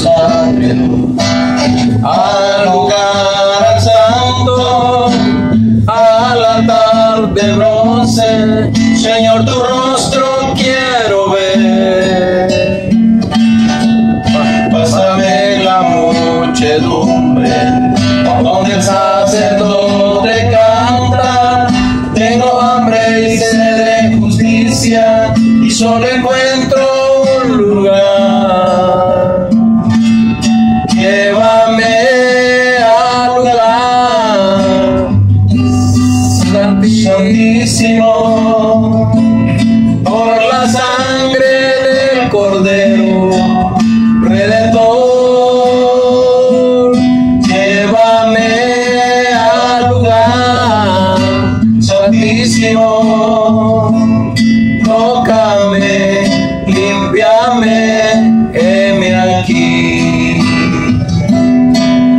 atrios, al lugar santo, al altar de bronce, Señor, tu rostro quiero ver. Pásame la muchedumbre, donde el sacerdote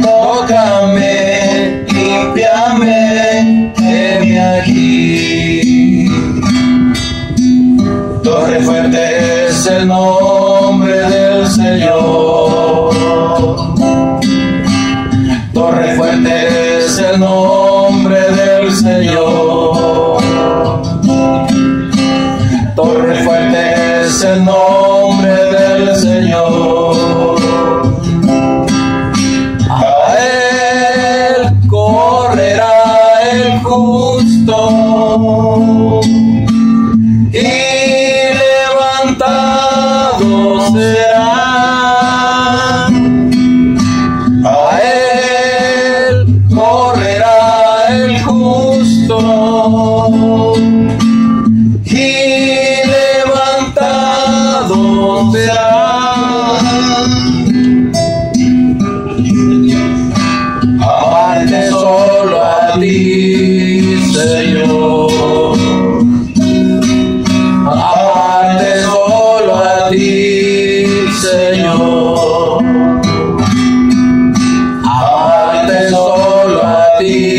Tócame, limpiame, heme aquí. Torre fuerte es el nombre del Señor. Será. A él correrá el justo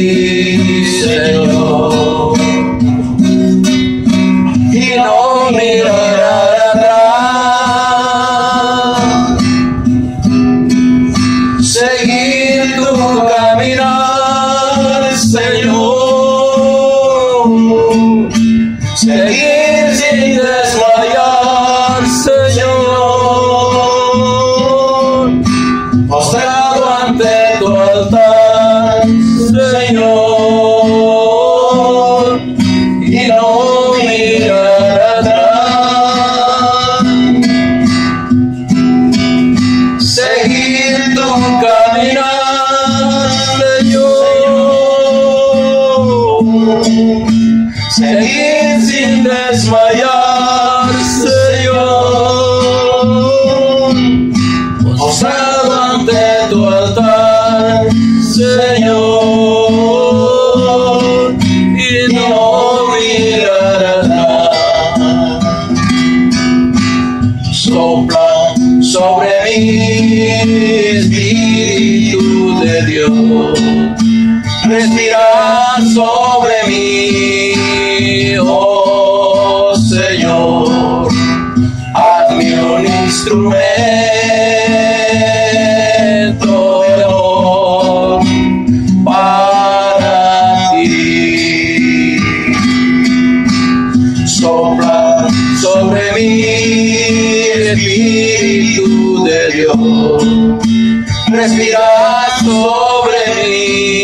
a ti, desmayar, Señor. Postrado ante tu altar, Señor. Y no mirar atrás sopla sobre mí, Espíritu de Dios. Respira sobre mí, Dios. Respira sobre mí,